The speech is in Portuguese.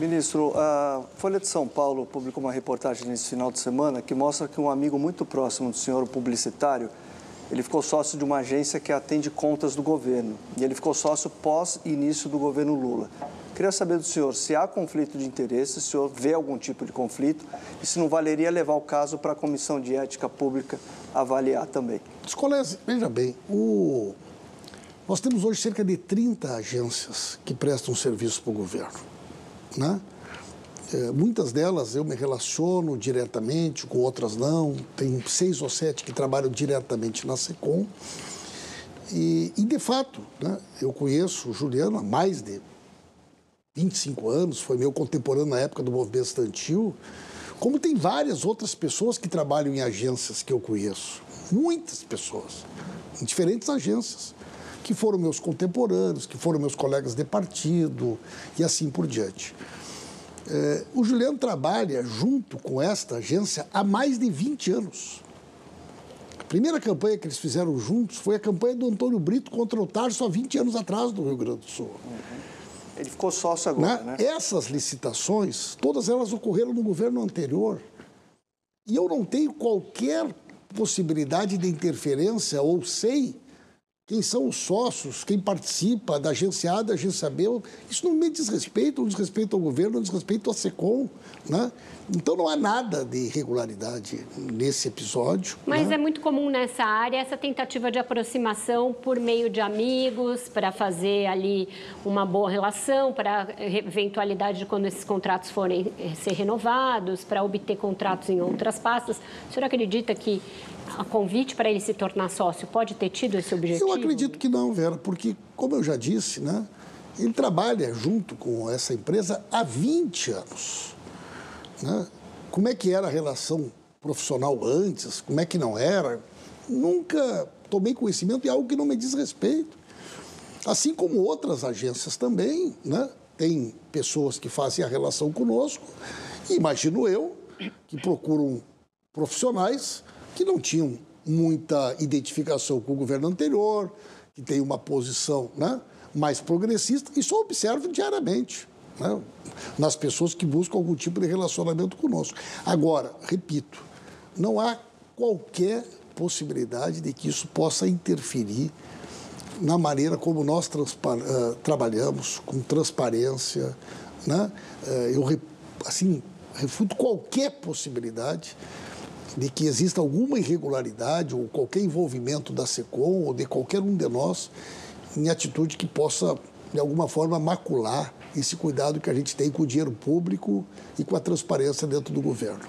Ministro, a Folha de São Paulo publicou uma reportagem nesse final de semana que mostra que um amigo muito próximo do senhor publicitário, ele ficou sócio de uma agência que atende contas do governo. E ele ficou sócio pós-início do governo Lula. Queria saber do senhor se há conflito de interesse, se o senhor vê algum tipo de conflito e se não valeria levar o caso para a Comissão de Ética Pública avaliar também. Os veja bem, o... nós temos hoje cerca de 30 agências que prestam serviço para o governo. Né? É, muitas delas eu me relaciono diretamente, com outras não. Tem seis ou sete que trabalham diretamente na SECOM. E, e de fato, né, eu conheço o Juliano há mais de 25 anos, foi meu contemporâneo na época do movimento estudantil, como tem várias outras pessoas que trabalham em agências que eu conheço. Muitas pessoas, em diferentes agências, que foram meus contemporâneos, que foram meus colegas de partido e assim por diante. É, o Juliano trabalha junto com esta agência há mais de 20 anos. A primeira campanha que eles fizeram juntos foi a campanha do Antônio Brito contra o Tarso há 20 anos atrás do Rio Grande do Sul. Uhum. Ele ficou sócio agora, né? né? Essas licitações, todas elas ocorreram no governo anterior. E eu não tenho qualquer possibilidade de interferência, ou sei quem são os sócios, quem participa da agência A, da agência B. Isso não me diz respeito, não diz respeito ao governo, não diz respeito à SECOM. Né? Então não há nada de irregularidade nesse episódio. Mas né? é muito comum nessa área essa tentativa de aproximação por meio de amigos, para fazer ali uma boa relação, para eventualidade de quando esses contratos forem eh, ser renovados, para obter contratos em outras pastas. O senhor acredita que a convite para ele se tornar sócio pode ter tido esse objetivo? Eu acredito que não, Vera, porque, como eu já disse, né, ele trabalha junto com essa empresa há 20 anos. Né? Como é que era a relação profissional antes? Como é que não era? Nunca tomei conhecimento de algo que não me diz respeito. Assim como outras agências também, né? tem pessoas que fazem a relação conosco, imagino eu, que procuram profissionais que não tinham muita identificação com o governo anterior, que tem uma posição né, mais progressista, e só observo diariamente né, nas pessoas que buscam algum tipo de relacionamento conosco. Agora, repito, não há qualquer possibilidade de que isso possa interferir na maneira como nós uh, trabalhamos, com transparência. Né? Uh, eu, assim, refuto qualquer possibilidade de que exista alguma irregularidade ou qualquer envolvimento da SECOM ou de qualquer um de nós em atitude que possa, de alguma forma, macular esse cuidado que a gente tem com o dinheiro público e com a transparência dentro do governo.